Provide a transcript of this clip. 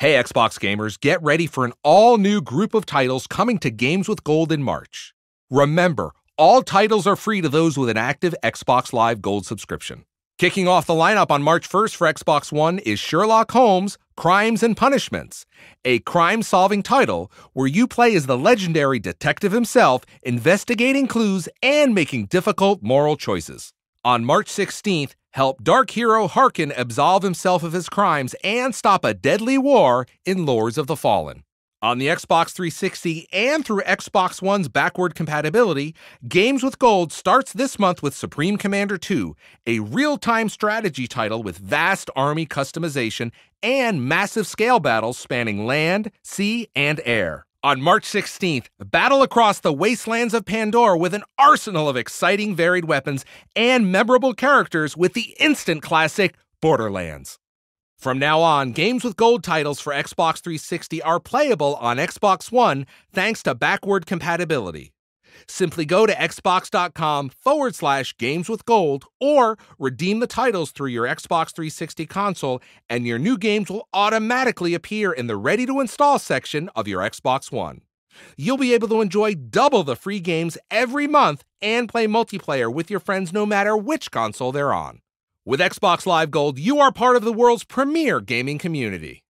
Hey, Xbox gamers, get ready for an all new group of titles coming to Games with Gold in March. Remember, all titles are free to those with an active Xbox Live Gold subscription. Kicking off the lineup on March 1st for Xbox One is Sherlock Holmes Crimes and Punishments, a crime solving title where you play as the legendary detective himself, investigating clues and making difficult moral choices. On March 16th, help dark hero Harkyn absolve himself of his crimes and stop a deadly war in Lords of the Fallen. On the Xbox 360 and through Xbox One's backward compatibility, Games with Gold starts this month with Supreme Commander 2, a real time strategy title with vast army customization and massive scale battles spanning land, sea, and air. On March 16th, battle across the wastelands of Pandora with an arsenal of exciting varied weapons and memorable characters with the instant classic Borderlands. From now on, games with gold titles for Xbox 360 are playable on Xbox One thanks to backward compatibility. Simply go to xbox.com forward slash games with gold or redeem the titles through your Xbox 360 console, and your new games will automatically appear in the ready to install section of your Xbox One. You'll be able to enjoy double the free games every month and play multiplayer with your friends no matter which console they're on. With Xbox Live Gold, you are part of the world's premier gaming community.